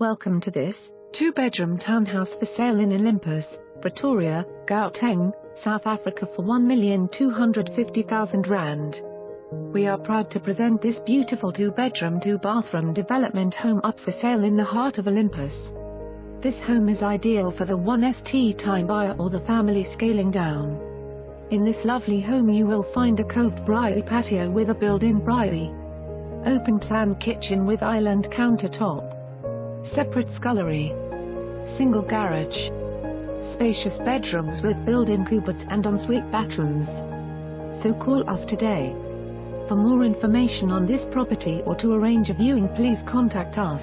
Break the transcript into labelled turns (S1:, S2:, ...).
S1: Welcome to this two-bedroom townhouse for sale in Olympus, Pretoria, Gauteng, South Africa for 1,250,000 rand. We are proud to present this beautiful two-bedroom two-bathroom development home up for sale in the heart of Olympus. This home is ideal for the 1ST time buyer or the family scaling down. In this lovely home you will find a coved braai patio with a built-in braai. Open plan kitchen with island countertop. Separate scullery. Single garage. Spacious bedrooms with built-in cupboards and ensuite bathrooms. So call us today. For more information on this property or to arrange a viewing please contact us.